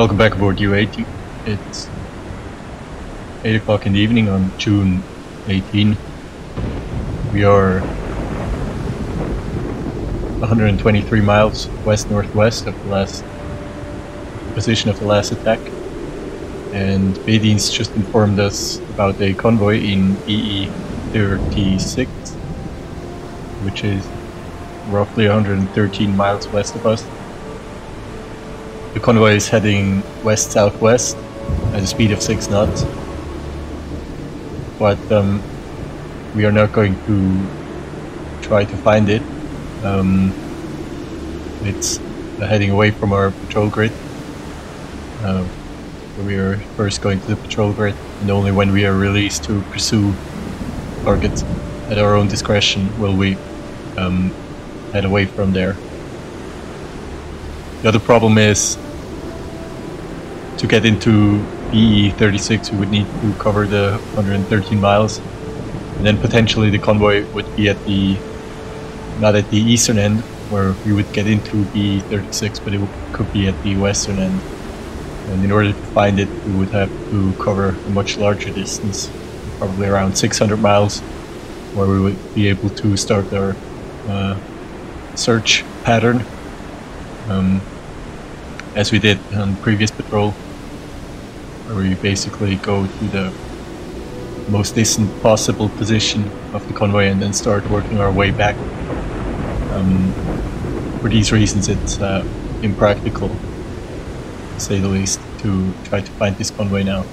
welcome back aboard U80. It's 8 o'clock in the evening on June 18. We are 123 miles west-northwest of the last position of the last attack. And BdU's just informed us about a convoy in BE-36, which is roughly 113 miles west of us. The convoy is heading west-southwest at a speed of 6 knots. But um, we are not going to try to find it. Um, it's heading away from our patrol grid. Uh, we are first going to the patrol grid, and only when we are released to pursue targets at our own discretion will we um, head away from there. The other problem is to get into BE 36, we would need to cover the 113 miles. And then potentially the convoy would be at the not at the eastern end where we would get into BE 36, but it could be at the western end. And in order to find it we would have to cover a much larger distance probably around 600 miles where we would be able to start our uh, search pattern um, as we did on previous patrol where we basically go to the most distant possible position of the convoy and then start working our way back. Um, for these reasons it's uh, impractical, to say the least, to try to find this convoy now.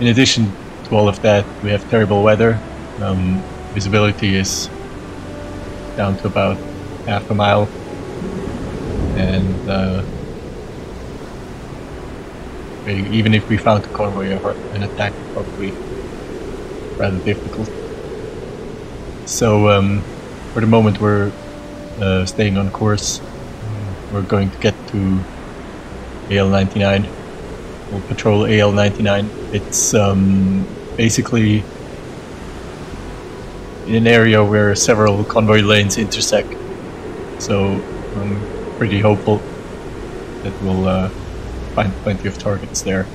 In addition to all of that, we have terrible weather. Um, visibility is down to about half a mile uh, even if we found a convoy an attack probably rather difficult. So um, for the moment we're uh, staying on course. We're going to get to AL99. We'll patrol AL99. It's um, basically in an area where several convoy lanes intersect. So I'm pretty hopeful that we'll uh, find plenty of targets there.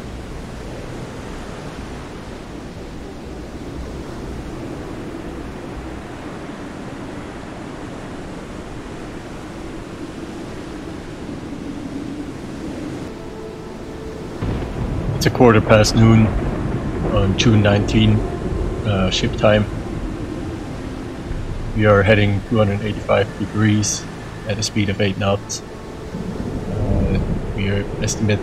It's a quarter past noon on June 19, uh, ship time. We are heading 285 degrees at a speed of 8 knots we estimate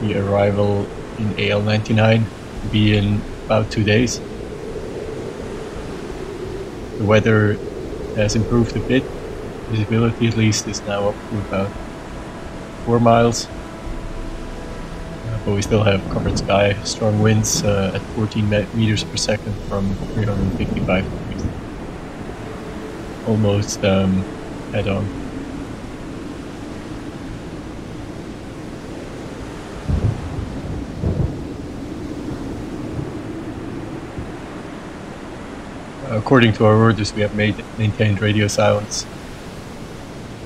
the arrival in AL99 to be in about two days. The weather has improved a bit. Visibility at least is now up to about 4 miles. Uh, but we still have covered sky, strong winds uh, at 14 meters per second from 355 degrees. Almost um, head on. According to our orders, we have made maintained radio silence.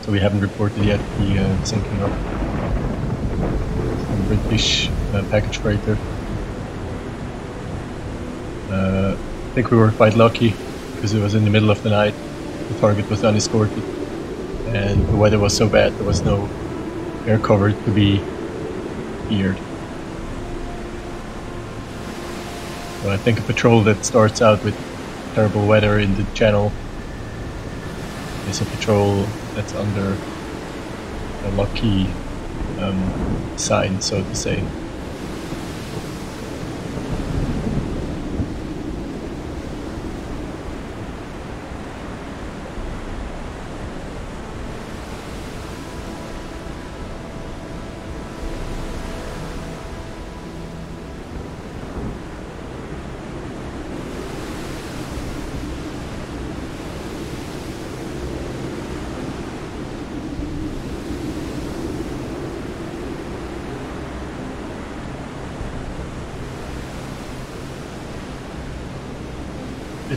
So we haven't reported yet the uh, sinking of some British uh, package freighter. Uh, I think we were quite lucky because it was in the middle of the night. The target was unescorted and the weather was so bad there was no air cover to be feared. So I think a patrol that starts out with terrible weather in the channel. There's a patrol that's under a lucky um, sign, so to say.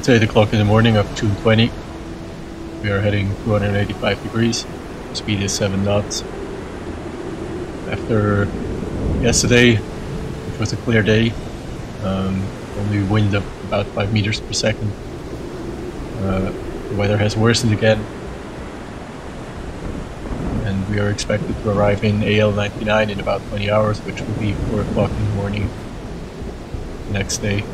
It's 8 o'clock in the morning of June 20. We are heading 285 degrees. Speed is 7 knots. after yesterday, which was a clear day. Um, only wind of about 5 meters per second. Uh, the weather has worsened again. And we are expected to arrive in AL99 in about 20 hours, which will be 4 o'clock in the morning next day.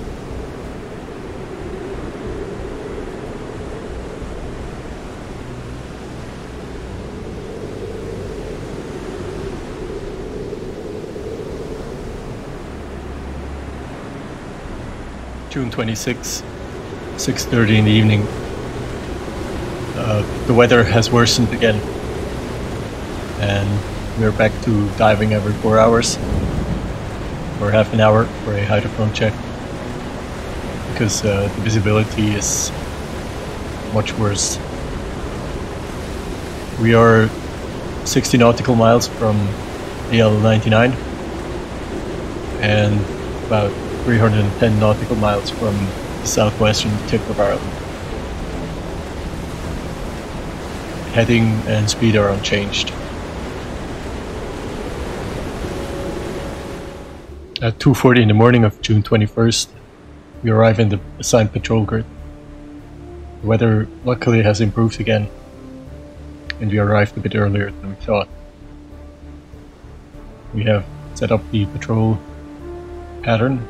June 26, 6.30 in the evening. Uh, the weather has worsened again. And we're back to diving every four hours. Or half an hour for a hydrophone check. Because uh, the visibility is much worse. We are 60 nautical miles from AL99 and about 310 nautical miles from the southwestern tip of Ireland. Heading and speed are unchanged. At 2.40 in the morning of June 21st, we arrive in the assigned patrol grid. The weather luckily has improved again, and we arrived a bit earlier than we thought. We have set up the patrol pattern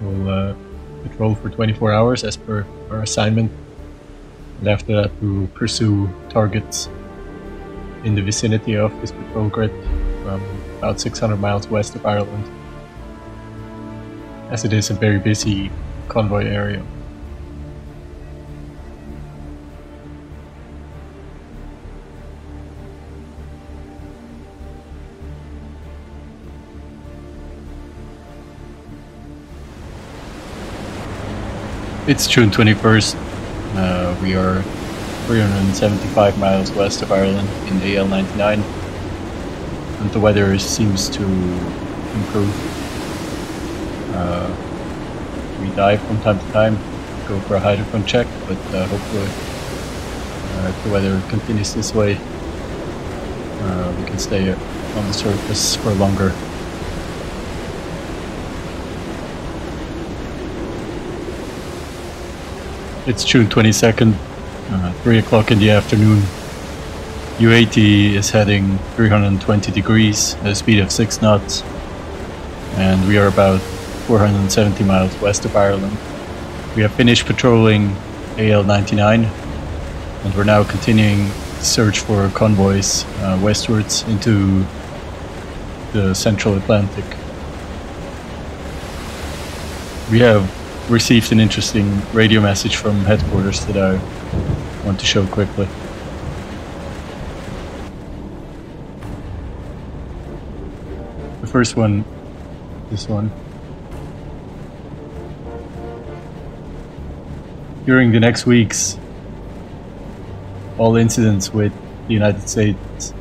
We'll uh, patrol for 24 hours as per our assignment. And after that, we'll pursue targets in the vicinity of this patrol grid from about 600 miles west of Ireland, as it is a very busy convoy area. It's June 21st. Uh, we are 375 miles west of Ireland in the AL99 and the weather seems to improve. Uh, we dive from time to time, go for a hydrophone check, but uh, hopefully uh, if the weather continues this way, uh, we can stay on the surface for longer. It's June 22nd, uh, 3 o'clock in the afternoon. U80 is heading 320 degrees at a speed of 6 knots, and we are about 470 miles west of Ireland. We have finished patrolling AL99, and we're now continuing search for convoys uh, westwards into the central Atlantic. We have received an interesting radio message from headquarters that I want to show quickly. The first one, this one. During the next weeks, all incidents with the United States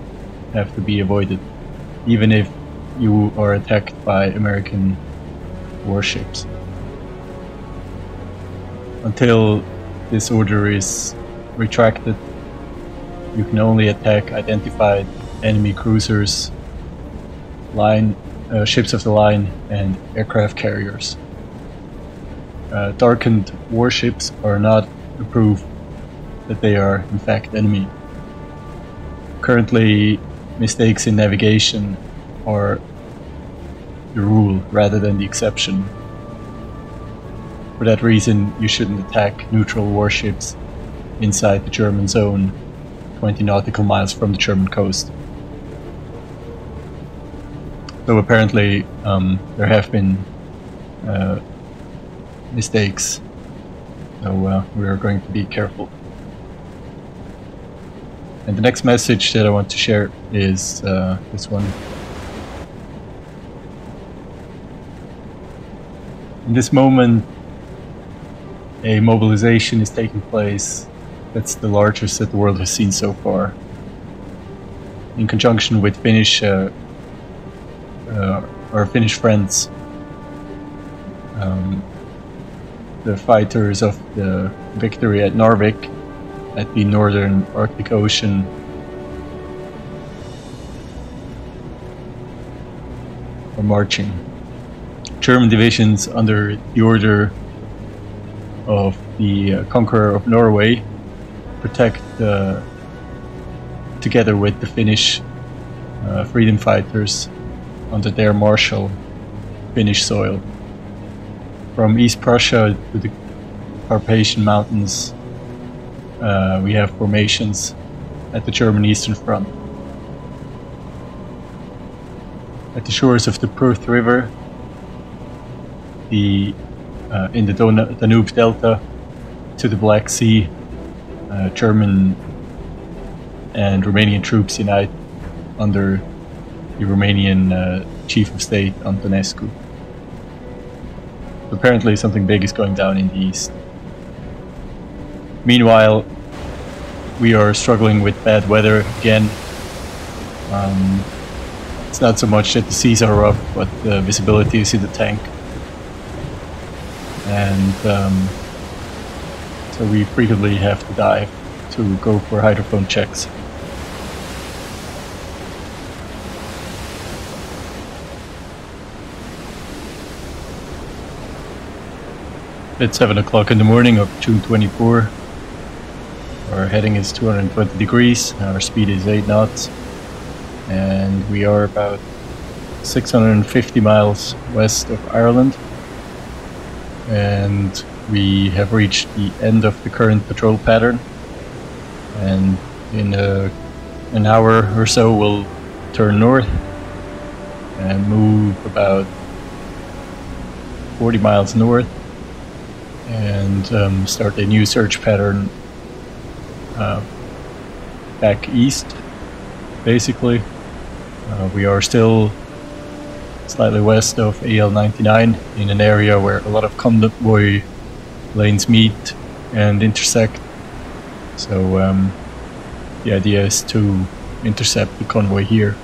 have to be avoided, even if you are attacked by American warships until this order is retracted, you can only attack identified enemy cruisers, line uh, ships of the line, and aircraft carriers. Uh, darkened warships are not a proof that they are in fact enemy. Currently, mistakes in navigation are the rule rather than the exception. For that reason, you shouldn't attack neutral warships inside the German zone, 20 nautical miles from the German coast. So apparently, um, there have been uh, mistakes, so uh, we are going to be careful. And the next message that I want to share is uh, this one. In this moment, a mobilization is taking place that's the largest that the world has seen so far. In conjunction with Finnish, uh, uh, our Finnish friends, um, the fighters of the victory at Narvik at the northern Arctic Ocean or marching. German divisions under the order of the uh, conqueror of Norway protect uh, together with the Finnish uh, freedom fighters under their marshal Finnish soil. From East Prussia to the Carpathian Mountains, uh, we have formations at the German Eastern Front. At the shores of the Pruth River, the uh, in the Danube Delta to the Black Sea, uh, German and Romanian troops unite under the Romanian uh, chief of state Antonescu. Apparently, something big is going down in the east. Meanwhile, we are struggling with bad weather again. Um, it's not so much that the seas are rough, but the visibility is in the tank. And um, so we frequently have to dive to go for hydrophone checks. It's 7 o'clock in the morning of June 24. Our heading is 220 degrees, our speed is 8 knots, and we are about 650 miles west of Ireland. And we have reached the end of the current patrol pattern, and in a, an hour or so we'll turn north and move about 40 miles north and um, start a new search pattern uh, back east, basically. Uh, we are still slightly west of AL99 in an area where a lot of convoy lanes meet and intersect. So um, the idea is to intercept the convoy here.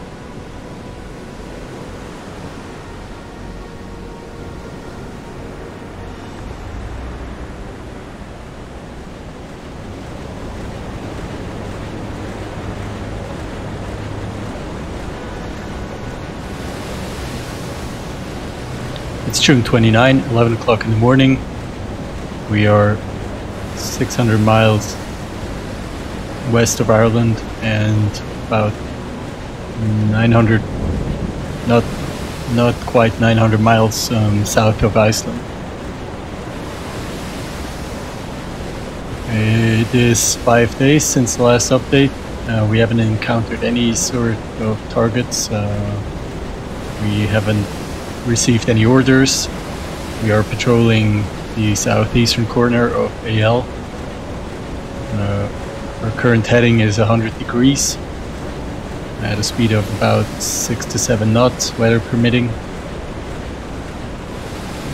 June 29, 11 o'clock in the morning. We are 600 miles west of Ireland and about 900, not not quite 900 miles um, south of Iceland. It is five days since the last update. Uh, we haven't encountered any sort of targets. Uh, we haven't received any orders. We are patrolling the southeastern corner of AL. Uh, our current heading is 100 degrees at a speed of about 6 to 7 knots, weather permitting.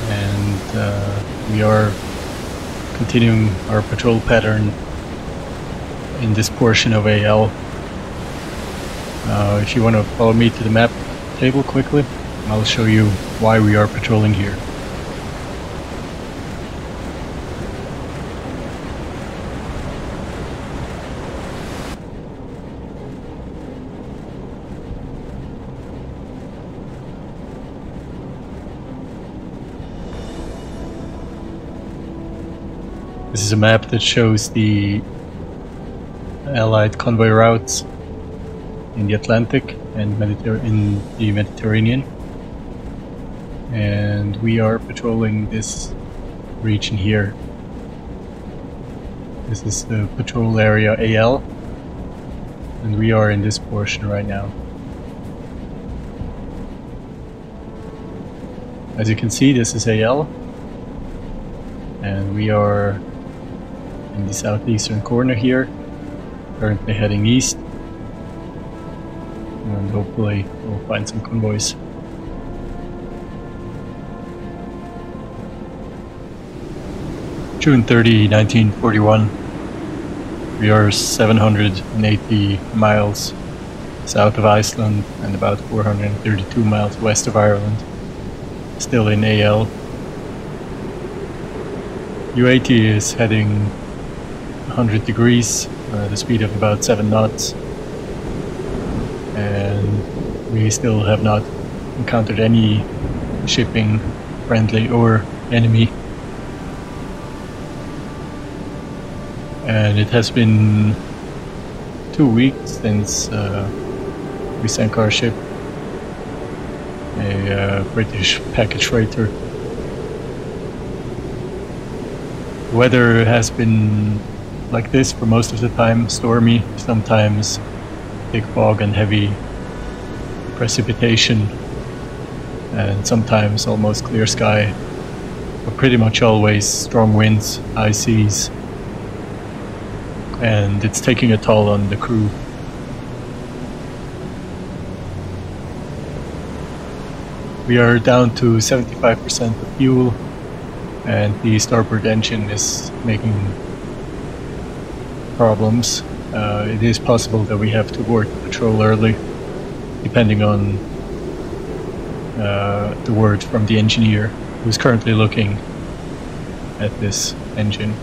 And uh, we are continuing our patrol pattern in this portion of AL. Uh, if you want to follow me to the map table quickly. I'll show you why we are patrolling here. This is a map that shows the Allied convoy routes in the Atlantic and Mediter in the Mediterranean and we are patrolling this region here. This is the patrol area AL, and we are in this portion right now. As you can see, this is AL, and we are in the southeastern corner here, currently heading east, and hopefully we'll find some convoys. June 30, 1941. We are 780 miles south of Iceland and about 432 miles west of Ireland. Still in AL. U80 is heading 100 degrees, uh, the speed of about 7 knots. And we still have not encountered any shipping, friendly or enemy. And it has been two weeks since uh, we sank our ship, a uh, British package freighter. The weather has been like this for most of the time, stormy, sometimes thick fog and heavy precipitation, and sometimes almost clear sky, but pretty much always strong winds, high seas, and it's taking a toll on the crew. We are down to 75% of fuel, and the starboard engine is making problems. Uh, it is possible that we have to board the patrol early, depending on uh, the word from the engineer who's currently looking at this engine.